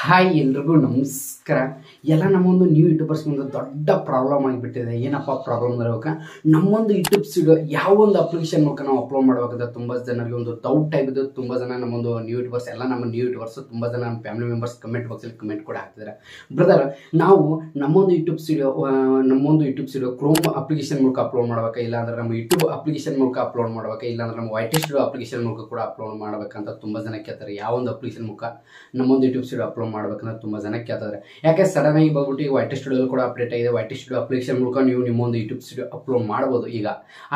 Hi ಎಲ್ರಿಗೂ ನಮಸ್ಕಾರ. ಎಲ್ಲ ನಮ್ಮೊಂದು ನ್ಯೂ ಯೂಟ್ಯೂಬರ್ಸ್ ಒಂದು ದೊಡ್ಡ ಪ್ರಾಬ್ಲಮ್ ಆಗಿಬಿಟ್ಟಿದೆ. ಏನಪ್ಪ ಪ್ರಾಬ್ಲಮ್ ಇರೋಕ ನಮ್ಮೊಂದು ಯೂಟ್ಯೂಬ್ ಸ್ಟುಡಿಯೋ ಯಾವ ಒಂದು ಅಪ್ಲಿಕೇಶನ್ ಮೂಲಕ ನಾವು ಅಪ್ಲೋಡ್ ಮಾಡಬೇಕಂತ ತುಂಬ ಜನರಿಗೆ ಒಂದು ಡೌಟ್ ಆಗಿದ್ದು ತುಂಬ ಜನ ನಮ್ಮೊಂದು ನ್ಯೂ ಯೂಟ್ಯೂಬರ್ಸ್ ಎಲ್ಲ ನಮ್ಮ ನ್ಯೂ ಯೂಟ್ಯೂಬರ್ಸ್ ತುಂಬ ಜನ ನಮ್ಮ ಫ್ಯಾಮಿಲಿ ಮೆಂಬರ್ಸ್ ಕಮೆಂಟ್ ಬಾಕ್ಸಲ್ಲಿ ಕಮೆಂಟ್ ಕೂಡ ಹಾಕ್ತಿದ್ದಾರೆ. ಬ್ರದರ್ ನಾವು ನಮ್ಮೊಂದು ಯೂಟ್ಯೂಬ್ ಸ್ಟುಡಿಯೋ ನಮ್ಮೊಂದು ಯೂಟ್ಯೂಬ್ ಸ್ಟುಡಿಯೋ ಕ್ರೋಮ್ ಅಪ್ಲಿಕೇಶನ್ ಮೂಲಕ ಅಪ್ಲೋಡ್ ಮಾಡಬೇಕಾ? ಇಲ್ಲಾಂದ್ರೆ ನಮ್ಮ ಯೂಟ್ಯೂಬ್ ಅಪ್ಲಿಕೇಶನ್ ಮೂಲಕ ಅಪ್ಲೋಡ್ ಮಾಡಬೇಕಾ? ಇಲ್ಲಾಂದ್ರೆ ನಮ್ಮ ವೈಟ್ ಸ್ಟುಡಿಯೋ ಅಪ್ಲಿಕೇಶನ್ ಮೂಲಕ ಕೂಡ ಅಪ್ಲೋಡ್ ಮಾಡಬೇಕಂತ ತುಂಬ ಜನ ಕೇಳ್ತಾರೆ. ಯಾವ ಒಂದು ಅಪ್ಲಿಕೇಶನ್ ಮೂಲಕ ನಮ್ಮೊಂದು ಯೂಟ್ಯೂಬ್ ಸ್ಟುಡಿಯೋ ಅಪ್ಲೋಡ್ ಮಾಡ್ಬೇಕಂತ ತುಂಬ ಜನ ಕೇಳ್ತಾರೆ ಯಾಕೆ ಸಡನ್ ಆಗಿ ಬಂದ್ಬಿಟ್ಟು ಈಗ ವೈಟಿ ಸ್ಟುಡಿಯೋ ಕೂಡ ಅಪ್ಡೇಟ್ ಆಗಿದೆ. ವೈಟಿ ಸ್ಟುಡಿಯೋ ಅಪ್ಲಿಕೇಶನ್ ಮೂಲಕ ನೀವು ನಿಮ್ಮೊಂದು ಯೂಟ್ಯೂಬ್ ಸ್ಟುಡಿಯೋ ಅಪ್ಲೋಡ್ ಮಾಡ್ಬೋದು ಈಗ.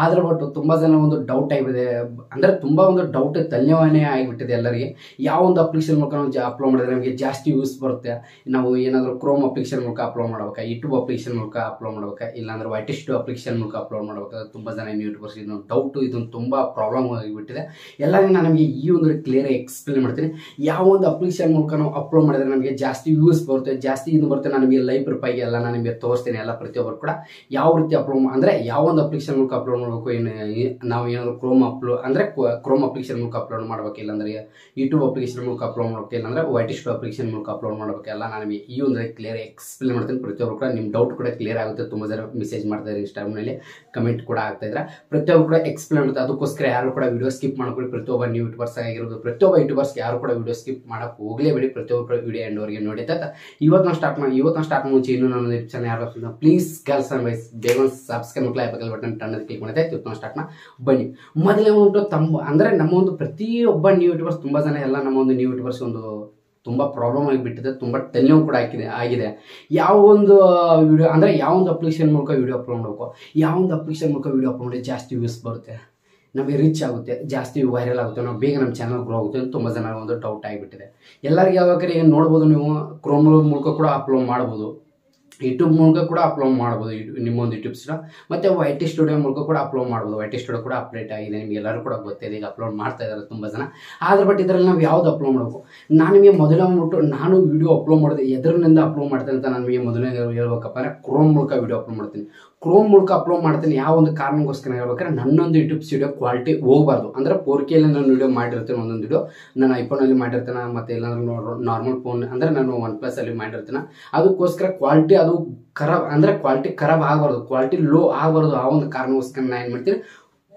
ಆದ್ರೆ ಬಟ್ ತುಂಬ ಜನ ಒಂದು ಡೌಟ್ ಆಗಿದೆ ಅಂದರೆ ತುಂಬ ಒಂದು ಡೌಟ್ ತಲೆನೋವೇ ಆಗಿಬಿಟ್ಟಿದೆ ಎಲ್ಲರಿಗೆ. ಯಾವ ಒಂದು ಅಪ್ಲಿಕೇಶನ್ ಮೂಲಕ ನಾವು ಅಪ್ಲೋಡ್ ಮಾಡಿದ್ರೆ ನಮಗೆ ಜಾಸ್ತಿ ಯೂಸ್ ಬರುತ್ತೆ. ನಾವು ಏನಾದರೂ ಕ್ರೋಮ್ ಅಪ್ಲಿಕೇಶನ್ ಮೂಲಕ ಅಪ್ಲೋಡ್ ಮಾಡ್ಬೇಕಾ? ಯೂಟ್ಯೂಬ್ ಅಪ್ಲಿಕೇಶನ್ ಮೂಲಕ ಅಪ್ಲೋಡ್ ಮಾಡ್ಬೇಕಾ? ಇಲ್ಲಾಂದ್ರೆ ವೈಟಿ ಸ್ಟುಡಿಯೋ ಅಪ್ಲಿಕೇಶನ್ ಮೂಲಕ ಅಪ್ಲೋಡ್ ಮಾಡ್ಬೇಕಾದ್ರೆ ತುಂಬ ಜನ ಯೂಟ್ಯೂಬರ್ಸ್ ಇದೊಂದು ಡೌಟು ಇದೊಂದು ತುಂಬ ಪ್ರಾಬ್ಲಮ್ ಆಗಿಬಿಟ್ಟಿದೆ. ಎಲ್ಲರಿಗೂ ನಾನು ನಮಗೆ ಈ ಒಂದು ಕ್ಲಿಯರ್ ಎಕ್ಸ್ಪ್ಲೇನ್ ಮಾಡ್ತೀನಿ. ಯಾವ ಒಂದು ಅಪ್ಲಿಕೇಶನ್ ಮೂಲಕ ನಾವು ಅಪ್ಲೋಡ್ ಮಾಡಿದ್ರೆ ನಮಗೆ ಜಾಸ್ತಿ ಯೂಸ್ ಬರುತ್ತೆ, ಜಾಸ್ತಿ ಇದು ಬರುತ್ತೆ, ನಾನು ನಿಮಗೆ ಲೈವ್ ರೂಪಾಯಿಗೆ ಎಲ್ಲ ನಾನು ನಿಮಗೆ ತೋರಿಸ್ತೀನಿ, ಎಲ್ಲ ಪ್ರತಿಯೊಬ್ಬರು ಕೂಡ. ಯಾವ ರೀತಿ ಅಪ್ಲೋಡ್ ಅಂದರೆ ಯಾವ ಒಂದು ಅಪ್ಲಿಕೇಶನ್ ಮೂಲಕ ಅಪ್ಲೋಡ್ ಮಾಡಬೇಕು, ಏನು ನಾವು ಏನಾದರೂ ಕ್ರೋಮ್ ಅಪ್ಲೋಡ್ ಅಂದರೆ ಕ್ರೋಮ್ ಅಪ್ಲಿಕೇಶನ್ ಮೂಲಕ ಅಪ್ಲೋಡ್ ಮಾಡಬೇಕು, ಇಲ್ಲಾಂದ್ರೆ ಯೂಟ್ಯೂಬ್ ಅಪ್ಲಿಕೇಶನ್ ಮೂಲಕ ಅಪ್ಲೋಡ್ ಮಾಡಬೇಕು, ಇಲ್ಲಾಂದ್ರೆ ವೈಟ್ ಇಷ್ಟು ಅಪ್ಲಿಕೇಶನ್ ಮೂಲಕ ಅಪ್ಲೋಡ್ ಮಾಡಬೇಕು, ಎಲ್ಲ ನಾನು ನಿಮಗೆ ಈ ಒಂದು ಕ್ಲಿಯರ್ ಎಕ್ಸ್ಪ್ಲೇನ್ ಮಾಡ್ತೀನಿ. ಪ್ರತಿಯೊಬ್ಬರು ಕೂಡ ನಿಮ್ಮ ಡೌಟ್ ಕೂಡ ಕ್ಲಿಯರ್ ಆಗುತ್ತೆ. ತುಂಬ ಜನ ಮೆಸೇಜ್ ಮಾಡ್ತಾರೆ ಇನ್ಸ್ಟಾಗ್ರಾಮ್ನಲ್ಲಿ ಕಮೆಂಟ್ ಕೂಡ ಆಗ್ತಾ ಇದ್ರೆ ಪ್ರತಿಯೊಬ್ಬರು ಕೂಡ ಎಕ್ಸ್ಪ್ಲೇನ್ ಮಾಡುತ್ತೆ. ಅದಕ್ಕೋಸ್ಕರ ಯಾರು ಕೂಡ ವಿಡಿಯೋ ಸ್ಕಿಪ್ ಮಾಡ್ಕೊಳ್ಳಿ. ಪ್ರತಿಯೊಬ್ಬ ನ್ಯೂ ಯೂಟ್ಯೂಬರ್ಸ್ ಆಗಿರ್ಬೋದು, ಪ್ರತಿಯೊಬ್ಬ ಯೂಟ್ಯೂಬರ್ಸ್ ಯಾರು ಕೂಡ ವಿಡಿಯೋ ಸ್ಕಿಪ್ ಮಾಡಕ್ಕೆ ಹೋಗಲೇಬೇಡಿ. ಪ್ರತಿಯೊಬ್ಬರು ವಿಡಿಯೋ ಎಂಡವರೆಗೆ ನೋಡಿ ತಾತ ಇವತ್ತು ನಾವು ಸ್ಟಾರ್ಟ್ ಮಾಡಿ ಇವತ್ತು ನಾವು ಸ್ಟಾರ್ಟ್ ಮುಂಚೆ ಇನ್ನೂ ನಾನು ಚಾನಲ್ ಯಾರು ಪ್ಲೀಸ್ ಗರ್ಲ್ಸ್ ಅಂಡ್ ವೈಸ್ ಬೇಗ ಒಂದು ಸಬ್ಸ್ಕ್ರೈಬ್ ಮಕ್ಕಳ ಬಗ್ಗೆ ಬಟನ್ ಟನ್ ಕ್ಲಿಕ್ ಮಾಡಿದೆ ಇವತ್ತು ನಾವು ಸ್ಟಾರ್ಟ್ ಬನ್ನಿ. ಮೊದಲೇ ಒಂದು ತಮ್ಮ ಅಂದರೆ ನಮ್ಮ ಒಂದು ಪ್ರತಿಯೊಬ್ಬ ನ್ಯೂ ಯೂಟ್ಯೂಬರ್ಸ್ ತುಂಬ ಜನ ಎಲ್ಲ ನಮ್ಮ ಒಂದು ನ್ಯೂ ಯೂಟ್ಯೂಬರ್ಸ್ ಒಂದು ತುಂಬ ಪ್ರಾಬ್ಲಮ್ ಆಗಿಬಿಟ್ಟಿದೆ ತುಂಬ ತಲೆನೋವು ಕೂಡ ಹಾಕಿದೆ ಆಗಿದೆ. ಯಾವ ಒಂದು ವಿಡಿಯೋ ಅಂದರೆ ಯಾವ ಒಂದು ಅಪ್ಲಿಕೇಶನ್ ಮೂಲಕ ವಿಡಿಯೋ ಅಪ್ಲೋಡ್ ಮಾಡಬೇಕು? ಯಾವ ಒಂದು ಅಪ್ಲಿಕೇಶನ್ ಮೂಲಕ ವಿಡಿಯೋ ಅಪ್ಲೋಡ್ ಮಾಡಿ ಜಾಸ್ತಿ ವ್ಯೂಸ್ ಬರುತ್ತೆ? ನಮಗೆ ರೀಚ್ ಆಗುತ್ತೆ, ಜಾಸ್ತಿ ವೈರಲ್ ಆಗುತ್ತೆ, ನಾವು ಬೇಗ ನಮ್ಮ ಚಾನಲ್ ಗ್ರೋ ಆಗುತ್ತೆ ಅಂತ ತುಂಬ ಜನ ಒಂದು ಡೌಟ್ ಆಗಿಬಿಟ್ಟಿದೆ. ಎಲ್ಲರಿಗೆ ಕಡೆ ಏನು ನೋಡ್ಬೋದು ನೀವು ಕ್ರೋಮ್ ಮೂಲಕ ಕೂಡ ಅಪ್ಲೋಡ್ ಮಾಡ್ಬೋದು. ಯೂಟ್ಯೂಬ್ ಮೂಲಕ ಕೂಡ ಅಪ್ಲೋಡ್ ಮಾಡ್ಬೋದು ನಿಮ್ಮೊಂದು ಯೂಟ್ಯೂಬ್ ಸ್ಟುಡಿಯೋ ಮತ್ತು ವೈ ಟಿ ಸ್ಟುಡಿಯೋ ಮೂಲಕ ಕೂಡ ಅಪ್ಲೋಡ್ ಮಾಡ್ಬೋದು. ವೈ ಟಿ ಸ್ಟುಡಿಯೋ ಕೂಡ ಅಪ್ಡೇಟ್ ಆಗಿದೆ, ನಿಮಗೆ ಎಲ್ಲರೂ ಕೂಡ ಗೊತ್ತಿದೆ, ಈಗ ಅಪ್ಲೋಡ್ ಮಾಡ್ತಾ ಇದ್ದಾರೆ ತುಂಬ ಜನ. ಆದ್ರೆ ಬಟ್ ಇದರಲ್ಲಿ ನಾವು ಯಾವ್ದು ಅಪ್ಲೋಡ್ ಮಾಡಬೇಕು? ನಾನು ನಿಮಗೆ ಮೊದಲೇ ಅಂದ್ಬಿಟ್ಟು ನಾನು ವಿಡಿಯೋ ಅಪ್ಲೋಡ್ ಮಾಡಿದೆ ಎದರಿಂದ ಅಪ್ಲೋಡ್ ಮಾಡ್ತೇನೆ ಅಂತ ನಾನು ನಿಮಗೆ ಮೊದಲನೇ ಹೇಳ್ಬೇಕಪ್ಪ. ಅಂದರೆ ಕ್ರೋಮ್ ಮೂಲಕ ವಿಡಿಯೋ ಅಪ್ಲೋಡ್ ಮಾಡ್ತೀನಿ. ಕ್ರೋಮ್ ಮೂಲಕ ಅಪ್ಲೋಡ್ ಮಾಡ್ತೀನಿ, ಯಾವ ಒಂದು ಕಾರಣಕ್ಕೋಸ್ಕರ ಹೇಳ್ಬೇಕಾದ್ರೆ ನನ್ನೊಂದು ಯೂಟ್ಯೂಬ್ ಸ್ಟುಡಿಯೋ ಕ್ವಾಲಿಟಿ ಹೋಗಬಾರ್ದು. ಅಂದರೆ ಫೋರ್ ಕೆಯಲ್ಲಿ ನಾನು ವಿಡಿಯೋ ಮಾಡಿರ್ತೀನಿ ಒಂದೊಂದು ವಿಡಿಯೋ ನಾನು ಐಫೋನಲ್ಲಿ ಮಾಡಿರ್ತೇನೆ, ಮತ್ತು ಎಲ್ಲಾದ್ರೂ ನಾರ್ಮಲ್ ಫೋನ್ ಅಂದರೆ ನಾನು ಒನ್ ಪ್ಲಸ್ ಅಲ್ಲಿ ಮಾಡಿರ್ತೇನೆ. ಅದಕ್ಕೋಸ್ಕರ ಕ್ವಾಲಿಟಿ ಅದು ಖರಾಬ್ ಅಂದರೆ ಕ್ವಾಲಿಟಿ ಖರಾಬ್ ಆಗಬಾರ್ದು. ಕ್ವಾಲಿಟಿ ಲೋ ಆಗಬಾರ್ದು ಆ ಒಂದು ಕಾರಣಕ್ಕೋಸ್ಕರ ನಾನು ಏನು ಮಾಡ್ತೀನಿ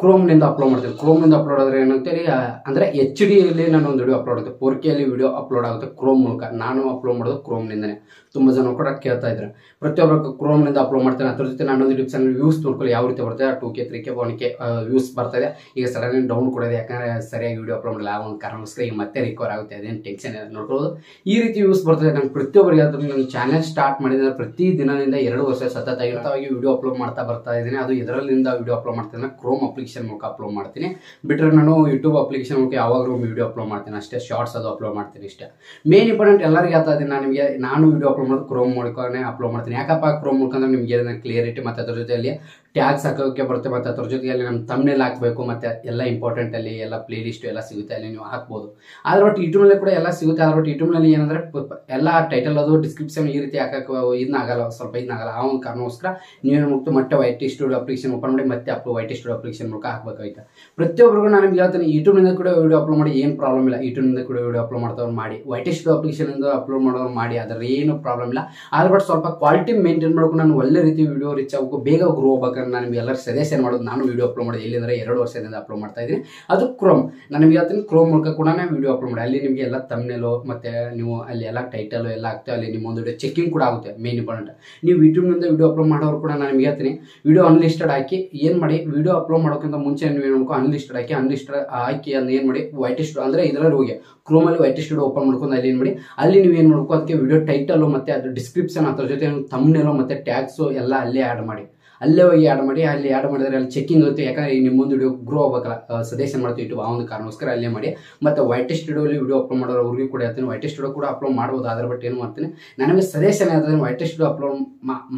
ಕ್ರೋಮ್ನಿಂದ ಅಪ್ಲೋಡ್ ಮಾಡ್ತೀನಿ ಕ್ರೋಮ್ನಿಂದ ಅಪ್ಲೋಡ್ ಆದರೆ ಏನಂತೇಳಿ ಅಂದರೆ ಎಚ್ ಡಿಯಲ್ಲಿ ನಾನು ಒಂದು ವಿಡಿಯೋ ಅಪ್ಲೋಡ್ ಆಗುತ್ತೆ. ಫೋರ್ ಕೆಯಲ್ಲಿ ವಿಡಿಯೋ ಅಪ್ಲೋಡ್ ಆಗುತ್ತೆ ಕ್ರೋಮ್ ಮೂಲಕ. ನಾನು ಅಪ್ಲೋಡ್ ಮಾಡೋದು ಕ್ರೋಮ್ನಿಂದನೇ ತುಂಬ ಜನ ಕೂಡ ಕೇಳ್ತಾ ಇದ್ದಾರೆ ಪ್ರತಿಯೊಬ್ಬರು ಕ್ರೋಮ್ನಿಂದ ಅಪ್ಲೋಡ್ ಮಾಡ್ತೇನೆ. ಅದ್ರ ಜೊತೆ ನಾನು ಯೂಟ್ಯೂಬ್ ಚಾನಲ್ ವ್ಯೂಸ್ ನೋಡ್ಕೊಳ್ಳಿ. ಯಾವ ರೀತಿ ಬರುತ್ತೆ two K three K one K views ಬರ್ತಾ ಇದೆ. ಈಗ ಸಡನ್ ಡೌನ್ ಕೂಡ ಇದೆ. ಯಾಕಂದರೆ ಸರಿಯಾಗಿ ವಿಡಿಯೋ ಅಪ್ಲೋಡ್ ಮಾಡಲ್ಲ. ಆ ಒಂದು ಕಾರಣಕ್ಕೋಸ್ಕರ ಈಗ ಮತ್ತೆ ರಿಕವರ್ ಆಗುತ್ತೆ. ಅದೇನು ಟೆನ್ಷನ್ ಇಲ್ಲ. ನೋಡ್ಬೋದು ಈ ರೀತಿ ವ್ಯೂಸ್ ಬರ್ತದೆ ನಾನು ಪ್ರತಿಯೊಬ್ಬರಿಗೆ ಅದ್ರ ನನ್ನ ಚಾನಲ್ ಸ್ಟಾರ್ಟ್ ಮಾಡಿದ್ರೆ ಪ್ರತಿ ದಿನದಿಂದ ಎರಡು ವರ್ಷ ಸತತವಾಗಿ ವಿಡಿಯೋ ಅಪ್ಲೋಡ್ ಮಾಡ್ತಾ ಬರ್ತಾ ಇದ್ದೀನಿ. ಅದು ಇದರಲ್ಲಿಂದ ವಿಡಿಯೋ ಅಪ್ಲೋಡ್ ಮಾಡ್ತೀನಿ ಕ್ರೋಮ್ ಅಪ್ಲಿಕೇಶನ್ ಮೂಲಕ ಅಪ್ಲೋಡ್ ಮಾಡ್ತೀನಿ. ಬಿಟ್ಟರೆ ನಾನು ಯೂಟ್ಯೂಬ್ ಅಪ್ಲಿಕೇಶನ್ ಮೂಲಕ ಯಾವಾಗಲೂ ವಿಡಿಯೋ ಅಪ್ಲೋಡ್ ಮಾಡ್ತೀನಿ, ಅಷ್ಟೇ ಶಾರ್ಟ್ಸ್ ಅದು ಅಪ್ಲೋಡ್ ಮಾಡ್ತೀನಿ ಇಷ್ಟೇ. ಮೇನ್ ಇಂಪಾರ್ಟೆಂಟ್ ಎಲ್ಲರಿಗೆ ಆಗ್ತಾ ನಾನು ನಿಮಗೆ, ನಾನು ವಿಡಿಯೋ ಅಪ್ಲೋಡ್ ಮಾಡೋದು ಕ್ರೋಮ್ ಮೂಲಕನೇ ಅಪ್ಲೋಡ್ ಮಾಡ್ತೀನಿ. ಯಾಕಪ್ಪ ಕ್ರೋಮ್ ಮೂಲಕ ನಿಮಗೆ ನಿಮಗೆ ಕ್ಲಿಯರಿಟಿ ಮತ್ತು ಅದ್ರ ಜೊತೆಯಲ್ಲಿ ಟ್ಯಾಗ್ಸ್ ಹಾಕೋಕೆ ಬರುತ್ತೆ, ಮತ್ತೆ ಅದ್ರ ಜೊತೆಯಲ್ಲಿ ನಮ್ಮ ತಮ್ಮನೇಲಿ ಹಾಕಬೇಕು, ಮತ್ತೆ ಎಲ್ಲ ಇಂಪಾರ್ಟೆಂಟ್ ಅಲ್ಲಿ ಎಲ್ಲ ಪ್ಲೇ ಲಿಸ್ಟ್ ಎಲ್ಲ ಸಿಗುತ್ತೆ, ಅಲ್ಲಿ ನೀವು ಹಾಕ್ಬೋದು. ಆದ್ರೆ ಒಟ್ಟು ಯೂಟ್ಯೂಬ್ನಲ್ಲಿ ಕೂಡ ಎಲ್ಲ ಸಿಗುತ್ತೆ, ಆದ್ರೆ ಒಟ್ಟು ಯೂಟ್ಯೂಬ್ನಲ್ಲಿ ಏನಂದ್ರೆ ಎಲ್ಲ ಟೈಟಲ್ ಅದು ಡಿಸ್ಕ್ರಿಪ್ಷನ್ ಈ ರೀತಿ ಹಾಕಕ್ಕೆ ಇದನ್ನಾಗಲ್ಲ ಸ್ವಲ್ಪ ಇದನ್ನಾಗಲ್ಲ ಆ ಒಂದು ಕಾರಣಕ್ಕೋಸ್ಕರ ನೀವೇನು ಮುಕ್ತು ಮತ್ತೆ Y T studio application open ಮಾಡಿ, ಮತ್ತೆ app Y T studio application ಮೂಲಕ ಹಾಕಬೇಕಾಯ್ತು. ಪ್ರತಿಯೊಬ್ಬರಿಗೂ ನಾನು ನಿಮ್ಗೆ ಹೇಳ್ತೀನಿ ಯೂಟ್ಯೂಬ್ನಿಂದ ಕೂಡ ವೀಡಿಯೋ ಅಪ್ಲೋಡ್ ಮಾಡಿ, ಏನು ಪ್ರಾಬ್ಲಮ್ ಇಲ್ಲ. ಯೂಟ್ಯೂಬ್ನಿಂದ ಕೂಡ ವೀಡಿಯೋ ಅಪ್ಲೋಡ್ ಮಾಡ್ತವ್ರು ಮಾಡಿ. Y T studio application upload ಮಾಡೋರು ಮಾಡಿ ಅದರ ಏನು ಪ್ರಾಬ್ಲಮ್ ಇಲ್ಲ. ಆದ್ರೆ ಬಟ್ ಸ್ವಲ್ಪ ಕ್ವಾಲಿಟಿ ಮೇಂಟೈನ್ ಮಾಡ್ಕೊಂಡು ನಾನು ಒಳ್ಳೆ ರೀತಿ ವಿಡಿಯೋ ರೀಚ್ ಆಗಬೇಕು ಬೇಗ ಗ್ರೋ ಆಗ್ಬೇಕಂದ್ರೆ ನಾನು ನಿಮ್ಗೆ ಎಲ್ಲರೂ ಸಜೆಷನ್ ಮಾಡೋದು, ನಾನು ವೀಡಿಯೋ ಅಪ್ಲೋಡ್ ಮಾಡಿದೆ ಎಲ್ಲಿಂದ್ರೆ ಎರಡು ವರ್ಷದಿಂದ ಅಪ್ಲೋಡ್ ಮಾಡ್ತಾ ಇದ್ದೀನಿ. ಅದು ಕ್ರೋಮ್ ನಾನು ನಿಮಗೆ ಹೇಳ್ತೀನಿ ಕ್ರೋಮ್ ಮೂಲಕ ಕೂಡ ವೀಡಿಯೋ ಅಪ್ಲೋಡ್ ಮಾಡಿ. ಅಲ್ಲಿ ನಿಮಗೆ ಎಲ್ಲ ತಮ್ಮನೇಲು ಮತ್ತೆ ನೀವು ಅಲ್ಲಿ ಎಲ್ಲ ಟೈಟಲು ಎಲ್ಲ ಆಗ್ತವೆ ಅಲ್ಲಿ ನಿಮ್ಮ ಒಂದು ವಿಡಿಯೋ ಚೆಕಿಂಗ್ ಕೂಡ ಆಗುತ್ತೆ ಮೇನ್ ಇಂಪಾರ್ಟೆಂಟ್ ನೀವು ಯೂಟ್ಯೂಬ್ನಿಂದ ವೀಡಿಯೋ ಅಪ್ಲೋಡ್ ಮಾಡೋರು ಕೂಡ ನಾನು ನಿಮಗೆ ಹೇಳ್ತೀನಿ ವೀಡಿಯೋ ಅನ್ಲಿಸ್ಟೆಡ್ ಹಾಕಿ, ಏನು ಮಾಡಿ ವೀಡಿಯೋ ಅಪ್ಲೋಡ್ ಮಾಡೋಕ್ಕಿಂತ ಮುಂಚೆ ನೀವು ಏನು ಮಾಡ್ಕೊ ಅನ್ಲಿಸ್ಟೆಡ್ ಹಾಕಿ ಅನ್ಲಿಸ್ಟೆಡ್ ಹಾಕಿ ಅದನ್ನ ಏನು ಮಾಡಿ ವೈಟಿಸ್ಟ್ ಅಂದರೆ ಇದರಲ್ಲಿ ಹೋಗಿ ಕ್ರೋಮಲ್ಲಿ ವೈಟಿಸ್ಟ್ ಓಪನ್ ಮಾಡ್ಕೊಂಡು ಅಲ್ಲಿ ಏನು ಮಾಡಿ, ಅಲ್ಲಿ ನೀವು ಏನು ಮಾಡ್ಕೊ, ಅದಕ್ಕೆ ವಿಡಿಯೋ ಟೈಟಲು ಮತ್ತು ಅದು ಡಿಸ್ಕ್ರಿಪ್ಷನ್ ಅದ್ರ ಜೊತೆ ತಮ್ಮನೇಲು ಮತ್ತು ಟ್ಯಾಗ್ಸು ಎಲ್ಲ ಅಲ್ಲೇ ಆ್ಯಡ್ ಮಾಡಿ. ಅಲ್ಲೇ ಹೋಗಿ ಆ್ಯಡ್ ಮಾಡಿ, ಅಲ್ಲಿ ಆ್ಯಡ್ ಮಾಡಿದ್ರೆ ಅಲ್ಲಿ ಚೆಕಿಂಗ್ ಇರುತ್ತೆ. ಯಾಕಂದ್ರೆ ಮುಂದೆ ವಿಡಿಯೋ ಗ್ರೋ ಆಗಬೇಕಲ್ಲ ಸಜೆಷನ್ ಮಾಡ್ತೀವಿ ಇಟ್ಟು ಆ ಒಂದು ಕಾರಣಕ್ಕೋಸ್ಕರ ಅಲ್ಲೇ ಮಾಡಿ. ಮತ್ತು ವೈಟ್ ಸ್ಟುಡಿಯೋಲಿ ವಿಡಿಯೋ ಅಪ್ಲೋಡ್ ಮಾಡೋರು ಅವ್ರಿಗೆ ಕೂಡ ಹೇಳ್ತೀನಿ. ವೈಟ್ ಸ್ಟುಡಿಯೋ ಕೂಡ ಅಪ್ಲೋಡ್ ಮಾಡ್ಬೋದು ಅದ್ರ ಬಟ್ ಏನು ಮಾಡ್ತೀನಿ? ನನಗೆ ಸಜೆಷನ್ ಯಾವುದಾದ್ರೆ ವೈಟ್ ಸ್ಟುಡಿಯೋ ಅಪ್ಲೋಡ್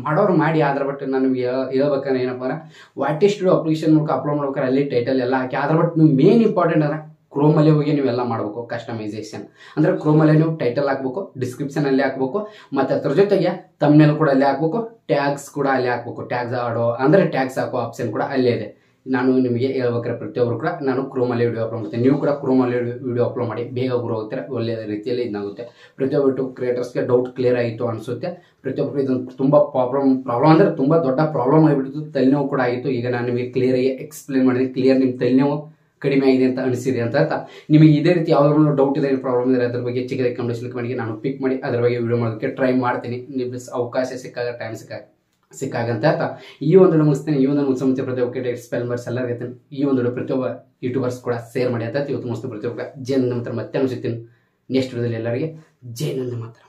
ಮಾಡೋರು ಮಾಡಿ ಅದ್ರ ಬಟ್ ನನಗೆ ಹೇಳ್ಬೇಕಂದ್ರೆ ಏನಪ್ಪ ಅಂದ್ರೆ ವೈಟ್ ಸ್ಟುಡಿಯೋ ಅಪ್ಲಿಕೇಶನ್ ಮೂಲಕ ಅಪ್ಲೋಡ್ ಮಾಡ್ಬೇಕಾದ್ರೆ ಅಲ್ಲಿ ಟೈಟಲ್ ಎಲ್ಲ ಹಾಕಿ ಅದ್ರ ಬಟ್ ನೀವು ಮೇನ್ ಇಂಪಾರ್ಟೆಂಟ್ ಅಂದ್ರೆ ಕ್ರೋಮಲ್ಲಿ ಹೋಗಿ ನೀವೆಲ್ಲ ಮಾಡಬೇಕು ಕಸ್ಟಮೈಸೇಷನ್ ಅಂದ್ರೆ ಕ್ರೋಮಲ್ಲಿ ನೀವು ಟೈಟಲ್ ಹಾಕ್ಬೇಕು ಡಿಸ್ಕ್ರಿಪ್ಷನ್ ಅಲ್ಲಿ ಹಾಕ್ಬೇಕು, ಮತ್ತು ಅದ್ರ ಜೊತೆಗೆ ತಮ್ಮನೇಲ್ ಕೂಡ ಅಲ್ಲೇ ಹಾಕ್ಬೇಕು ಟ್ಯಾಗ್ಸ್ ಕೂಡ ಅಲ್ಲಿ ಹಾಕ್ಬೇಕು. ಟ್ಯಾಗ್ಸ್ ಆಡೋ, ಅಂದರೆ ಟ್ಯಾಗ್ಸ್ ಹಾಕೋ ಆಪ್ಷನ್ ಕೂಡ ಅಲ್ಲೇ ಇದೆ. ನಾನು ನಿಮಗೆ ಹೇಳ್ಬೇಕಾದ್ರೆ ಪ್ರತಿಯೊಬ್ಬರು ಕೂಡ ನಾನು ಕ್ರೋಮಲ್ಲಿ ವಿಡಿಯೋ ಅಪ್ಲೋಡ್ ಮಾಡ್ತೀನಿ. ನೀವು ಕೂಡ ಕ್ರೋಮಲ್ಲಿ ವಿಡಿಯೋ ಅಪ್ಲೋಡ್ ಮಾಡಿ, ಬೇಗ ಗುರು ಹೋಗ್ತಾರೆ? ಒಳ್ಳೆಯ ರೀತಿಯಲ್ಲಿ ಇದಾಗುತ್ತೆ. ಪ್ರತಿಯೊಬ್ಬರು ಯೂಟ್ಯೂಬ್ ಕ್ರಿಯೇಟರ್ಸ್ಗೆ ಡೌಟ್ ಕ್ಲಿಯರ್ ಆಯಿತು ಅನಿಸುತ್ತೆ. ಪ್ರತಿಯೊಬ್ಬರು ಇದೊಂದು ತುಂಬ ಪ್ರಾಬ್ಲಮ್ ಪ್ರಾಬ್ಲಮ್ ಅಂದರೆ ತುಂಬ ದೊಡ್ಡ ಪ್ರಾಬ್ಲಮ್ ಆಗಿಬಿಟ್ಟಿತ್ತು. ತಲೆನೋವು ಕೂಡ ಆಯಿತು ಈಗ ನಾನು ನಿಮಗೆ ಕ್ಲಿಯರಾಗಿ ಎಕ್ಸ್ಪ್ಲೇನ್ ಮಾಡಿದ್ದೀನಿ. ಕ್ಲಿಯರ್ ನಿಮ್ಮ ತಲೆನೋವು ಕಡಿಮೆ ಆಗಿದೆ ಅಂತ ಅನಿಸಿದೆ ಅಂತ ಅರ್ಥ. ನಿಮಗೆ ಇದೇ ರೀತಿ ಯಾವ್ದಾದ್ರು ಡೌಟ್ ಇದೆ ಪ್ರಾಬ್ಲಮ್ ಇದೆ ಅದ್ರ ಬಗ್ಗೆ ಚಿಕ್ಕದಾಗಿ ಕಂಡೀಷನ್ ಮಾಡಿ ನಾನು ಪಿಕ್ ಮಾಡಿ ಅದ್ರ ಬಗ್ಗೆ ವಿಡಿಯೋ ಮಾಡೋದಕ್ಕೆ ಟ್ರೈ ಮಾಡ್ತೀನಿ. ನೀವು ಅವಕಾಶ ಸಿಕ್ಕಾಗ ಟೈಮ್ ಸಿಕ್ಕಾಗ ಸಿಕ್ಕಾಗಂತ ಅರ್ಥ. ಈ ಒಂದು ಮುಗಿಸ್ತೇನೆ. ಈ ಒಂದು ಮುಗಿಸ್ತೀನಿ ಪ್ರತಿ ಒಬ್ಬ ಸ್ಪೆಲ್ಮರ್ಸ್ ಎಲ್ಲರಿಗೆ ಇರ್ತೇನೆ ಈ ಒಂದು ಪ್ರತಿಯೊಬ್ಬ ಯೂಟ್ಯೂಬರ್ಸ್ ಕೂಡ ಶೇರ್ ಮಾಡಿ ಅಂತ ಇವತ್ತು ಮುಗಿಸ್ತು ಪ್ರತಿಯೊಬ್ಬ ಜೈ ಮಾತ್ರ ಮತ್ತೆ ಅನಿಸುತ್ತೇನೆ ನೆಕ್ಸ್ಟ್ ವಿಡಿಯೋದಲ್ಲಿ ಎಲ್ಲರಿಗೆ ಜೈ ಮಾತ್ರ